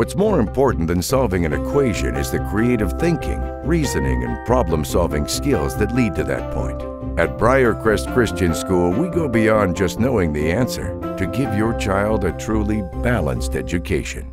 What's more important than solving an equation is the creative thinking, reasoning, and problem solving skills that lead to that point. At Briarcrest Christian School, we go beyond just knowing the answer to give your child a truly balanced education.